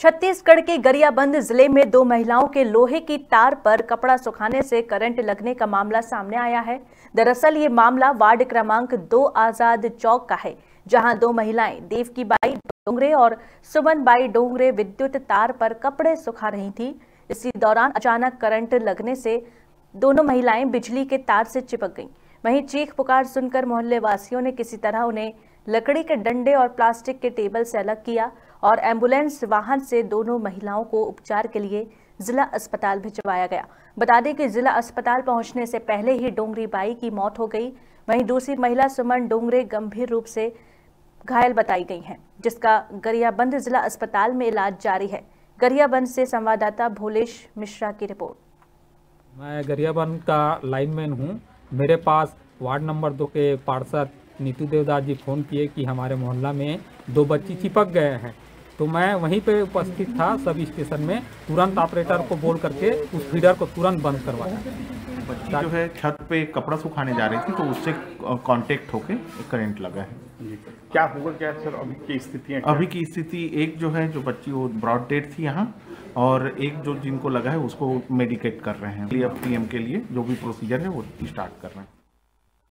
छत्तीसगढ़ के गरियाबंद ज़िले में दो महिलाओं के लोहे की तार पर कपड़ा सुखाने से करंट लगने का मामला सामने आया है। दरअसल ये मामला वार्ड क्रमांक दो आज़ाद चौक का है, जहाँ दो महिलाएँ देवकी बाई डोंगरे और सुमन बाई डोंगरे विद्युत तार पर कपड़े सुखा रही थी। इसी दौरान अचानक करंट लगने से दोनों महिलाएँ बिजली के तार से चिपक गईं। वहीं चीख पुकार सुनकर मोहल्ले वासियों ने किसी तरह उन्हें लकड़ी के डंडे और प्लास्टिक के टेबल से अलग किया और एंबुलेंस वाहन से दोनों महिलाओं को उपचार के लिए जिला अस्पताल भिजवाया गया। बता दें कि जिला अस्पताल पहुँचने से पहले ही डोंगरी बाई की मौत हो गई। वहीं दूसरी महिला सुमन डोंगरे गंभीर रूप से घायल बताई गई हैं, जिसका गरियाबंद जिला अस्पताल में इलाज जारी है। गरियाबंद से संवाददाता भोलेश मिश्रा की रिपोर्ट। मैं गरियाबंद का लाइनमैन हूँ। मेरे पास वार्ड नंबर दो के पार्षद नीतू देवदास जी फ़ोन किए कि हमारे मोहल्ला में दो बच्ची चिपक गए हैं। तो मैं वहीं पे उपस्थित था सब स्टेशन में तुरंत ऑपरेटर को बोल करके उस फीडर को तुरंत बंद करवाया। बच्ची जो है छत पे कपड़ा सुखाने जा रही थी तो उससे कांटेक्ट होके करंट लगा है। क्या होगा क्या सर? अभी की स्थितियाँ अभी की स्थिति एक जो है जो बच्ची वो ब्रॉड डेड थी यहाँ और एक जो जिनको लगा है उसको मेडिकेट कर रहे हैं। अब पीएम के लिए जो भी प्रोसीजर है वो स्टार्ट कर रहे हैं।